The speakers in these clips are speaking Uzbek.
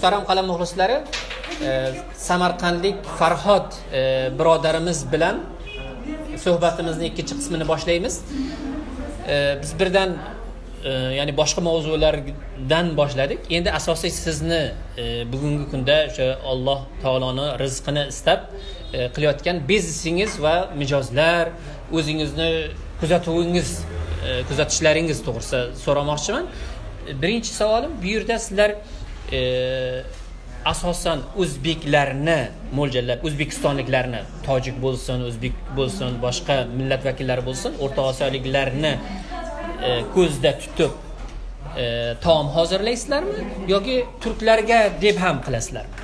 muhtaram qalam muxlislari e, samarqandlik farhod e, birodarimiz bilan suhbatimizni ikkinchi qismini boshlaymiz. E, biz birdan ya'ni boshqa mavzulardan boshladik. Endi asosiy sizni bugungi kunda o'sha alloh taoloni rizqini istab qilayotgan biznesingiz va mijozlar o'zingizni kuzatuvingiz kuzatishlaringiz to'g'risida so'ramoqchiman. Birinchi savolim bu yerda sizlar E, asosan o'zbeklarni mo'ljallab o'zbekistonliklarni tojik bo'lsin o'zbek bo'lsin boshqa millat vakillari bo'lsin o'rta osiyoliklarni e, ko'zda tutib e, taom hozirlaysizlarmi yoki turklarga deb ham qilasizlarmi?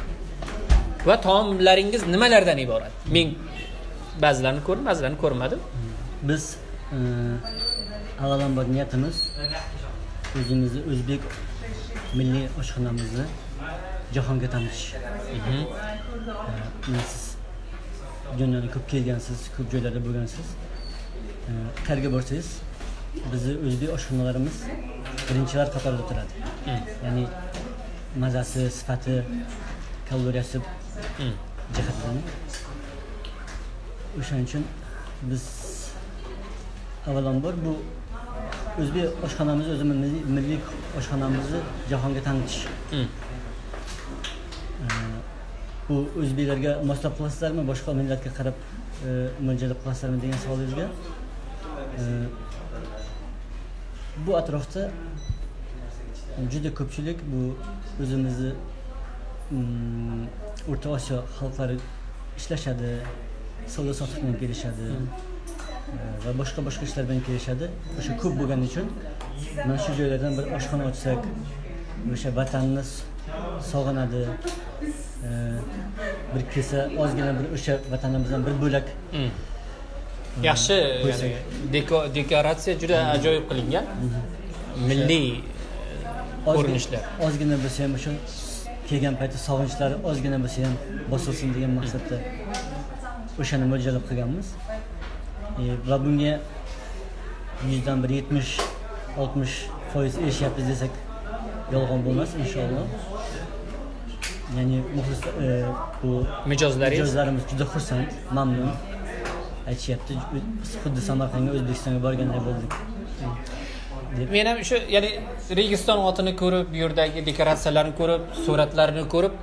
Va taomlaringiz nimalardan iborat? Men ba'zilarini ko'rdim ba'zilarini ko'rmadim. Biz avvalambor niyatimiz o'zimizni o'zbek milliy oshxonamizni jahonga tanitish Mhm. Siz dunyoda ko'p kelgansiz ko'p joylarda bo'lgansiz qayerga borsangiz bizni o'zbek oshxonalarimiz birinchilar qatorida turadi Mm. ya'ni mazasi sifati kaloriyasi Mm. jihatdan o'shaning uchun biz avvalambor bu o'zbek oshxonamizni o'zimiz milliy, oshxonamizni jahonga tanitish. Bu o'zbeklarga moslab qilasizlarmi? Boshqa millatga qarab e, mo'ljallab qilasizlarmi degan savolingizga. Bu atrofda juda ko'pchilik bu o'zimizni mm, o'rta osiyo xalqlari ishlashadi savdo bilan kelishadi va boshqa boshqa ishlar bilan kelishadi. O'sha ko'p bo'lgani uchun mana shu joylardan bir oshxona ochsak o'sha vatanni sog'inadi. Bir kelsa ozgina bir o'sha vatanimizdan bir bo'lak. Mm. yaxshi dekoratsiya juda ajoyib qilingan. Milliy e, ozgina- ko'rinishlar. ozgina bo'lsa ham o'sha kelgan payti sog'inchlari ozgina bo'lsa ham bosilsin degan maqsadda o'shani mo'ljallab qilganmiz bunga yuzdan bir yetmish oltmish foiz erishyapmiz desak yolg'on bo'lmas inshaalloh ya'ni muxlis e, bu mijozlaringiz mijozlarimiz juda xursand mamnun. Aytishyapti biz xuddi samarqandga o'zbekistonga borganday bo'ldik deb men ham shu ya'ni registon otini ko'rib bu yerdagi dekoratsiyalarni ko'rib suratlarni ko'rib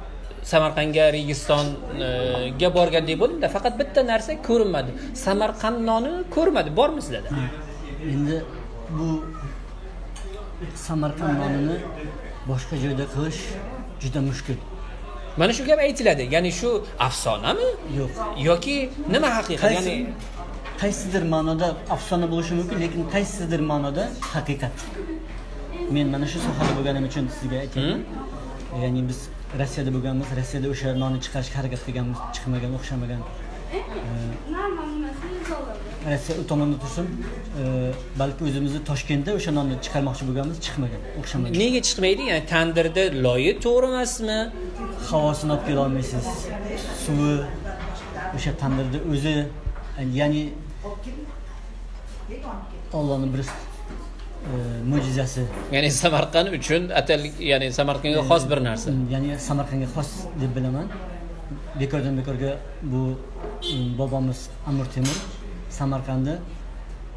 samarqandga registonga borgandek bo'ldimda faqat bitta narsa ko'rinmadi. Samarqand noni ko'rmadi bormi sizlarda? Endi bu samarqand nonini boshqa joyda qilish juda mushkul. Mana shu gap aytiladi. Ya'ni shu afsonami? Yo'q. Yoki nima haqiqat? Ya'ni qaysidir ma'noda afsona bo'lishi mumkin lekin qaysidir ma'noda haqiqat. Men mana shu sohada bo'lganim uchun sizga aytyapman ya'ni biz rossiyada bo'lganmiz. Rossiyada o'sha nonni chiqarishga harakat qilganmiz. Chiqmagan o'xshamagan. Rossiya u tomonda tursin. Balki o'zimizni toshkentda o'sha nonni chiqarmoqchi bo'lganmiz. Chiqmagan o'xshamagan. Nega chiqmaydi? Ya'ni tandirda loyi to'g'ri emasmi? Havosini olib kela olmaysiz. Suvi o'sha tandirda o'zi ya'ni ollohni bir e, mo'jizasi. Ya'ni samarqand uchun atallik ya'ni samarqandga xos bir narsa. ya'ni samarqandga xos deb bilaman. Bekordan bekorga bu bobomiz amir temur samarqandni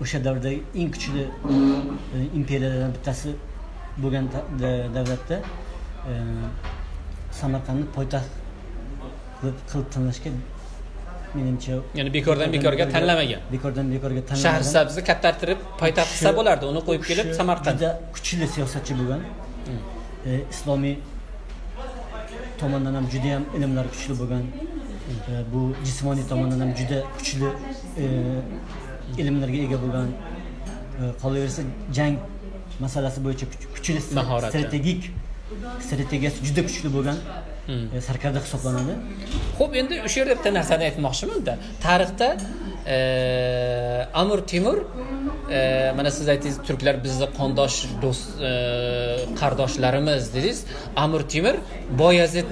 o'sha davrdagi eng kuchli e, imperiyalardan bittasi bo'lgan davlatda e, samarqandni poytaxt qilib tanlashga menimcha Ya'ni bekordan bekorga tanlamagan. bekordan bekorga tanlamagan. Shahrisabzni kattartirib poytaxt qilsa bo'lardi uni qo'yib kelib samarqand. juda kuchli siyosatchi bo'lgan. E, islomiy tomondan ham juda ham ilmlar kuchli bo'lgan. E, bu jismoniy tomondan ham juda kuchli e, ilmlarga ega bo'lgan. Qolaversa jang masalasi bo'yicha kuch- kuchli Mahorati. strategik strategiyasi juda kuchli bo'lgan sarkarda hisoblanadi. Ho'p endi o'sha yerda bitta narsani aytmoqchimanda. Tarixda e, amir temur e, mana siz aytdingiz turklar bizni qondosh do'st e, qardoshlarimiz dedingiz. Amir temur boyazid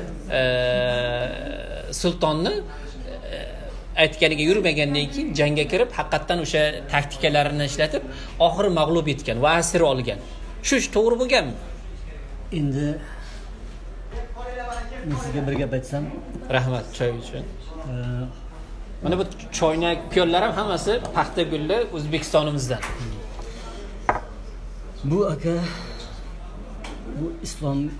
sultonni aytganiga yurmagandan keyin jangga kirib haqiqatdan o'sha taktikalarini ishlatib oxiri mag'lub etgan va asir olgan. Shu ish to'g'ri bo'lganmi? Endi men sizga bir gap aytsam? Rahmat choy uchun mana bu choynak piyollar ham hammasi paxta gulli o'zbekistonimizdan. Bu aka bu islom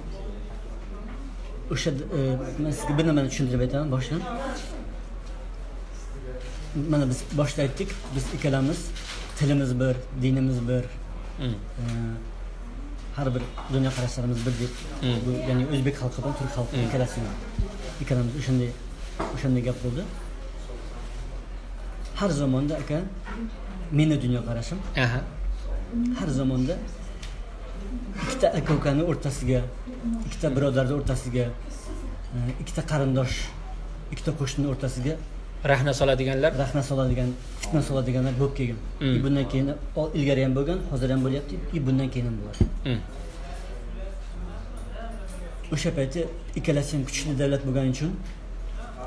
o'sha e, man sizga bir nimani tushuntirib aytaman boshdan. Mana biz boshida aytdik biz ikkalamiz tilimiz bir dinimiz bir. Mm. e, har bir dunyoqarashlarimiz birdek Mm. bu ya'ni o'zbek xalqi bilan turk xalqi ikkalasi ikkalamiz o'shanday o'shanday gap bo'ldi. Har zamonda aka meni dunyoqarashim. Har zamonda ikkita aka ukani o'rtasiga ikkita birodarni o'rtasiga e, ikkita qarindosh ikkita qo'shni o'rtasiga rahna soladiganlar rahna soladigan fitna soladiganlar bo'lib kelgan Mm. И bundan keyin ilgari ham bo'lgan hozir ham bo'lyapti и bundan keyin ham bo'ladi Mm. o'sha payti ikkalasi ham kuchli davlat bo'lgani uchun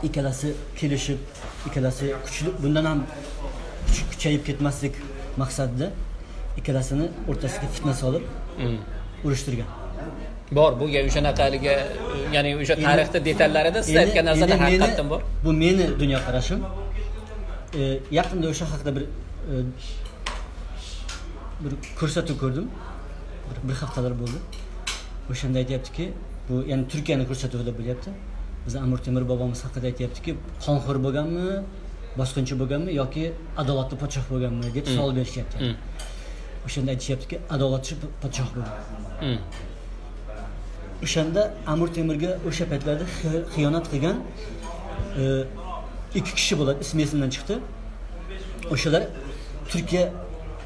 ikkalasi kelishib ikkalasi kuchli bundan ham kuch- kuchayib ketmaslik maqsadida ikkalasini o'rtasiga fitna solib Mm. urushtirgan bor bu o'shanaqa haligi ya'ni o'sha tarixni detallarida siz aytgan narsada haqiqatdan bor. bu meni dunyoqarashim. E, yaqinda o'sha haqida bir e, bir ko'rsatuv ko'rdim. Bir, haftalar bo'ldi. O'shanda aytyaptiki bu ya'ni turkiyani ko'rsatuvida bo'lyapti. Bizni amir temur bobomiz haqida aytyaptiki qonxo'r bo'lganmi bosqinchi bo'lganmi yoki adolatli podshoh bo'lganmi deb savol berishyapti. Mm. o'shanda aytishyaptiki adolatchi podshoh bo'lgan. Mm. O'shanda amir temurga o'sha paytlarda xi- xiyonat qilgan e, ikki kishi bo'ladi. İsmi esimdan chiqdi. O'shalar turkiya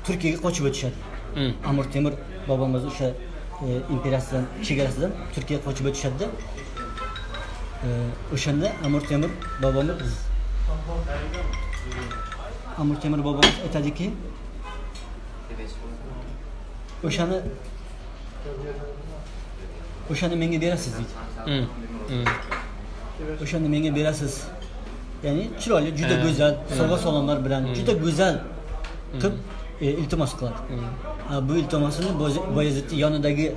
turkiyaga qochib o'tishadi. Mm. amir temur bobomiz o'sha e, imperiyasidan chegarasidan turkiyaga qochib o'tishadida e, o'shanda amir temur bobomiz amir temur bobomiz aytadiki o'shani o'shani menga berasiz deydi. Mm. Mm. o'shani menga berasiz. Ya'ni chiroyli juda Ha. go'zal sovg'a salomlar bilan juda go'zal qilib e, iltimos qiladi. Bu iltimosini boyazidni yonidagi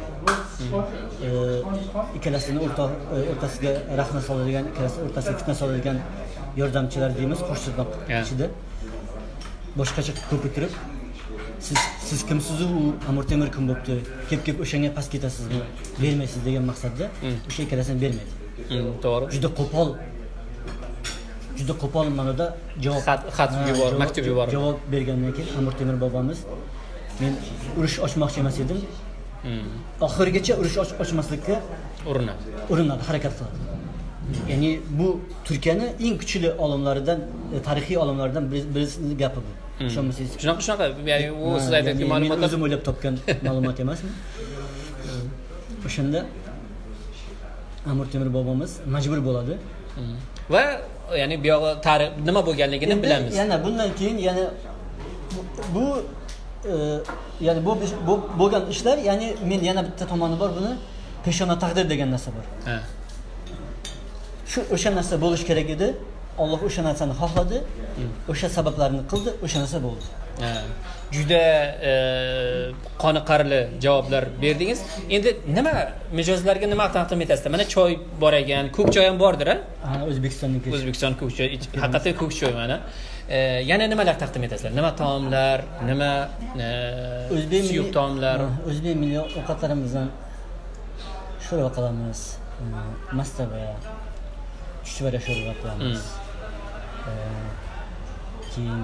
ikkalasini o'rtasiga rahna soladigan ikkalasi o'rtasiga fitna soladigan yordamchilar deymiz qo'shtirnoq ichida. Boshqacha qilib ko'pirtirib siz siz kimsizu u amir temur kim bo'libdi kelib kelib o'shanga past ketasizmi? Bermaysiz degan maqsadda o'sha ikkalasini bermaydi. Mm. to'g'ri. Juda qo'pol juda qo'pol ma'noda javob Xat- xat Ha, yubor- javob- maktub yubordi. javob bergandan keyin amir temur bobomiz men urush ochmoqchi emas edim. Mm. oxirigacha urush och- ochmaslikka urinadi. urinadi harakat qiladi. Ya'ni bu turkiyani eng kuchli olimlaridan tarixiy olimlaridan biri- birisini gapi bu ishonmasangiz shunaqa shunaqa ya'ni u siz aytayotgan men ma'lumotlar o'zim o'ylab topgan ma'lumot emasmi o'shanda amir temur bobomiz majbur bo'ladi va ya'ni buyog'i tarix nima bo'lganligini bilamiz Yana bundan keyin yana bu- ya'ni bu bo'lgan ishlar ya'ni men yana bitta tomoni bor buni peshona taqdir degan narsa bor. Shu o'sha narsa bo'lishi kerak edi. Alloh o'sha narsani xohladi. O'sha sabablarni qildi, o'sha narsa bo'ldi. Juda e, qoniqarli javoblar berdingiz endi nima mijozlarga nima taqdim etasizlar mana choy bor ekan ko'k choy ham bordir a kelgan. o'zbekiston ko'k choy haqiqatdan ko'k choy mana E, yana nimalar taqdim etasizlar nima taomlar nima e, O'zbek suyuq taomlar O'zbek milliy ovqatlarimizdan sho'rva qilamiz. Mastava, chuchvara sho'rva qilamiz. Keyin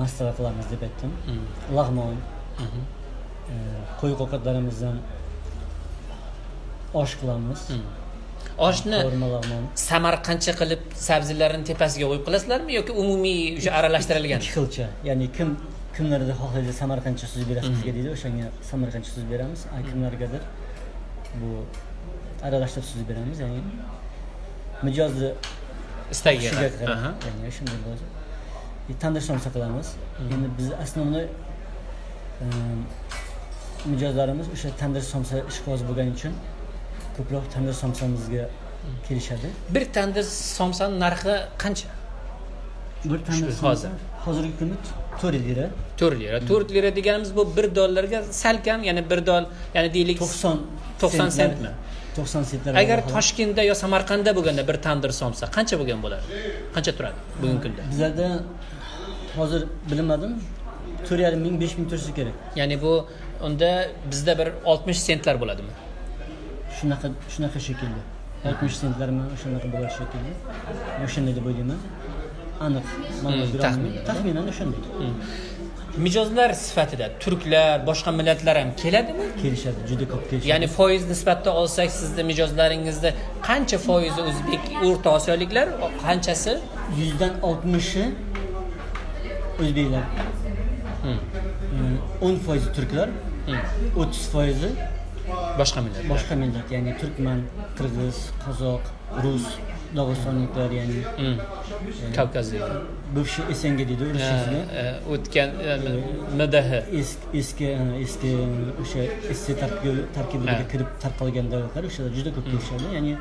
mastava qilamiz deb aytdim. Lag'mon, qo'y ovqatlarimizdan osh qilamiz. oshni samarqandcha qilib sabzilarni tepasiga qo'yib qilasizlarmi yoki umumiy o'sha aralashtirilgan Ikki xilcha. Ya'ni kim kimlarga xohlaydi samarqandcha so'z berasiz bizga deydi, o'shanga samarqandcha so'z beramiz. Kimlargadir bu aralashtirib so'z beramiz, ya'ni mijozni istagiga kishiga qarab. ya'ni shunday bo'ladi. Somsa qilamiz. Endi biz основной mijozlarimiz o'sha tandir somsa ishqiboz bo'lgani uchun ko'proq tandir somsamizga kelishadi. bir tandir somsani narxi qancha Bir tandir hozir. hozirgi kunda 4 lira. to'rt lira to'rt lira deganimiz bu bir dollarga sal kam ya'ni bir doll ya'ni deylik 90 to'qson sentlar- sentmi to'qson sentlar agar toshkentda yo samarqandda bo'lganda bir tandir somsa qancha bo'lgan bo'ladi qancha turadi bugungi kunda? Bizlarda hozir bilmadim to'rt yarim ming besh ming tursa kerak. Ya'ni bu unda bizda bir oltmish sentlar bo'ladimi? Shunaqa shunaqa shekilli. Oltmish sentlarmi o'shanaqa bo'lar shekilli? O'shanday deb o'ylayman. Aniq Hmm, taxminan. O'shanday mijozlar sifatida turklar boshqa millatlar ham keladimi? Kelishadi juda ko'p kelishadi. Ya'ni foiz nisbatida olsak sizni mijozlaringizda qancha foizi o'zbek o'rta osiyoliklar qanchasi? Yuzdan oltmishi o'zbeklar. Hmm. o'n foizi turklar o'ttiz foizi boshqa millatlar. boshqa millat ya'ni turkman qirg'iz qozoq rus dog'istonliklar ya'ni. Kavkazlik bir kishi esenga deydi ruschasiga o'tgan mdh eski eski o'sha esse tarkibiga kirib tarqalgan davlatlar o'shalar juda ko'p ko'rishadi ya'ni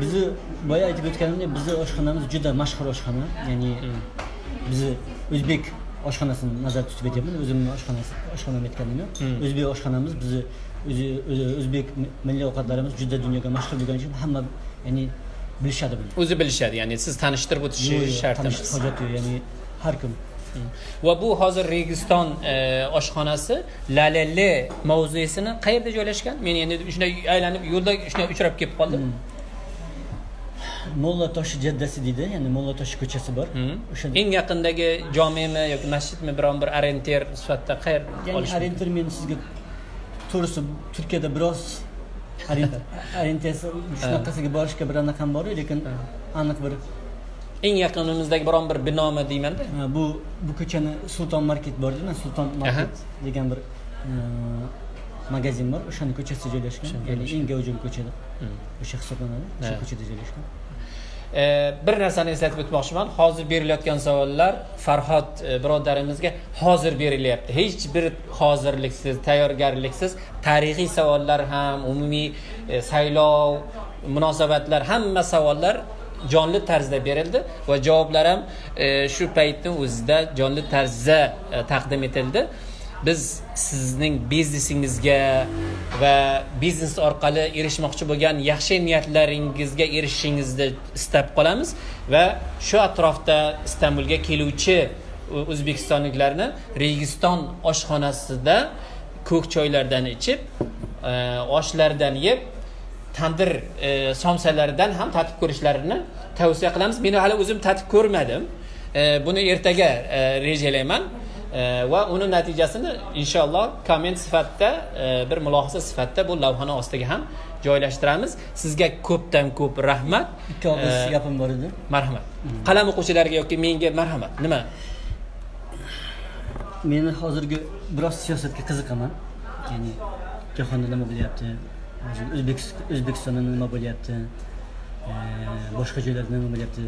bizni boya aytib o'tganimdek bizni oshxonamiz juda mashhur oshxona ya'ni bizni o'zbek oshxonasini nazarda tutib aytyapman o'zimni oshxonasi oshxonamni aytganim yo'q o'zbek oshxonamiz bizni o'zi o'zbek milliy ovqatlarimiz juda dunyoga mashhur bo'lgani uchun hamma ya'ni bilishadi buni. O'zi bilishadi ya'ni siz tanishtirib o'tishi Yo'q, yo'q, shart tanishish emas hojati yo'q ya'ni har kim. Va bu hozir registon e, oshxonasi lalele mavzesini qayerda joylashgan? Men endi shunday aylanib yo'lda shunday uchrab kelib qoldim. Molla toshi jaddasi deydi ya'ni molla toshi ko'chasi bor. O'sha eng yaqindagi jomemi yoki masjidmi biron bir orientir sifatida qayer ya'ni orientir men sizga to'g'risi turkiyada biroz orientatsiya shunaqasiga borishga bir anaqam bor lekin aniq bir eng yaqinimizdagi biron bir binomi deymanda bu bu ko'chani sulton market bor deyman sulton market degan bir e, magazin bor o'shani ko'chasida joylashgan. Ya'ni eng gavjum ko'chada. O'sha hisoblanadi. O'sha Ha. ko'chada joylashgan E, bir narsani eslatib o'tmoqchiman. Hozir berilayotgan savollar farhod e, birodarimizga hozir berilyapti. Hech bir hozirliksiz tayyorgarliksiz tarixiy savollar ham umumiy e, saylov munosabatlar hamma savollar jonli tarzda berildi va javoblar ham shu paytni o'zida jonli tarzda taqdim etildi. Biz sizning biznesingizga va biznes orqali erishmoqchi bo'lgan yaxshi niyatlaringizga erishishingizni istab qolamiz va shu atrofda istanbulga keluvchi o'zbekistonliklarni registon oshxonasida ko'k choylardan ichib e, oshlardan yeb tandir e, somsalaridan ham tatib ko'rishlarini tavsiya qilamiz. Men hali o'zim tatib ko'rmadim. E, buni ertaga e, rejalayman. Va uni natijasini inshaalloh komment sifatida e, bir mulohaza sifatida bu lavhani ostiga ham joylashtiramiz. Sizga ko'pdan ko'p rahmat. Ikki og'iz gapim bor edi. marhamat. Qalam o'quvchilariga yoki menga marhamat. Nima? Meni hozirgi biroz siyosatga qiziqaman. Ya'ni jahonda nima bo'lyapti? O'zbekistonda nima bo'lyapti? Boshqa joylarda nima bo'lyapti?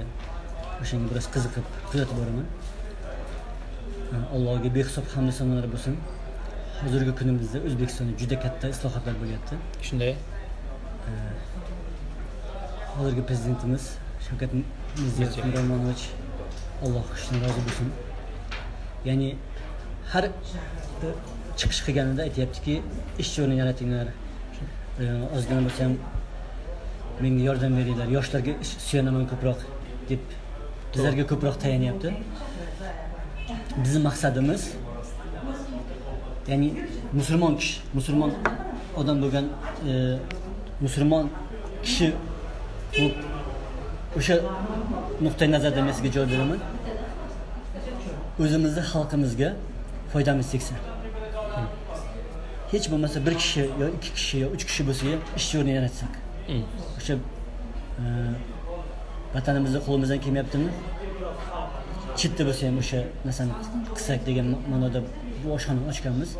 O'shanga biroz qiziqib kuzatib boraman allohga behisob hamdu sanolar bo'lsin. Hozirgi kunimizda o'zbekistonda juda katta islohotlar bo'lyapti. Shunday. Hozirgi prezidentimiz shavkat mirziyoyev miromonovich alloh qishidan rozi bo'lsin. Ya'ni har chiqish qilganida aytyaptiki ish o'rni yaratinglar. Ozgina bo'lsa ham menga yordam beringlar. Yoshlarga ish suyanaman ko'proq deb bizlarga ko'proq tayanyapti bizni maqsadimiz ya'ni musulmon kishi musulmon odam bo'lgan e, musulmon kishi bu o'sha nuqtai nazardan men sizga javob beraman. O'zimizni xalqimizga foydamiz tegsa. Hech bo'lmasa bir kishi yo ikki kishi yo uch kishi bo'lsa ham ish o'rni yaratsak Mm. o'sha e, vatanimizda qo'limizdan kelmayaptimi chetda bo'lsa ham o'sha narsani qilsak degan ma'noda bu oshxonani ochganmiz.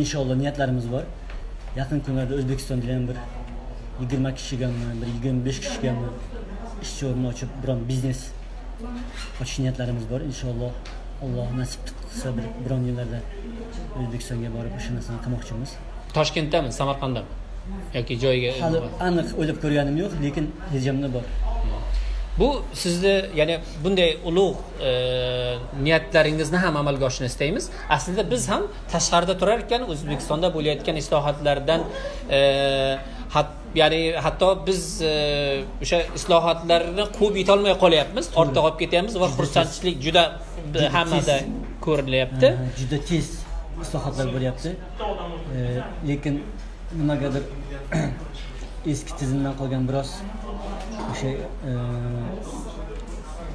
Inshaalloh niyatlarimiz bor. Yaqin kunlarda o'zbekistonda ham bir yigirma kishigami bir yigirma besh kishigami ishchi o'rni ochib biron biznes ochish niyatlarimiz bor. Inshaalloh alloh nasib qilsa bir biron yillarda o'zbekistonga borib o'sha narsani qilmoqchimiz. Toshkentdami samarqanddami yoki joyiga hali aniq o'ylab ko'rganim yo'q lekin rejamda bor bu sizni ya'ni bunday ulug' e, niyatlaringizni ham amalga oshishini istaymiz. Aslida biz ham tashqarida turar ekan o'zbekistonda bo'layotgan islohotlardan e, hat- ya'ni hatto biz e, o'sha islohotlarni quvib yetolmay qolyapmiz. Ortda qolib ketyapmiz va xursandchilik juda hammada ko'rilyapti. Juda tez islohotlar bo'lyapti. E, lekin nimagadir eski tizimdan qolgan biroz o'sha e,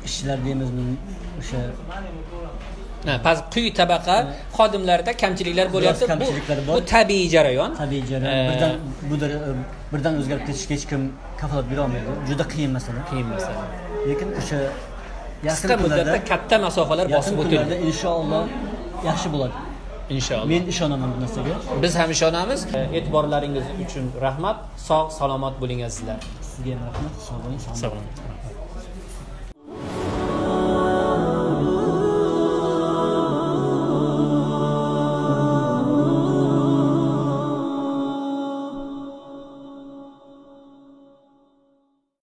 ishchilar deymizmi o'sha Ha, past quyi tabaqa xodimlarida kamchiliklar bo'lyapti. Kamchiliklar bor. bu tabiiy jarayon. Tabiiy jarayon. E, birdan bu dar- birdan o'zgarib ketishiga hech kim kafolat berolmaydi juda qiyin masala. Qiyin masala. Lekin o'sha qisqa muddatda katta masofalar bosib o'tildi inshaalloh yaxshi bo'ladi. Inshaalloh men ishonaman bu narsaga. Biz ham ishonamiz. E'tiborlaringiz uchun rahmat. Sog' salomat bo'ling azizlar sizga ham rahmat sog' bo'ling salomat sog' bo'ling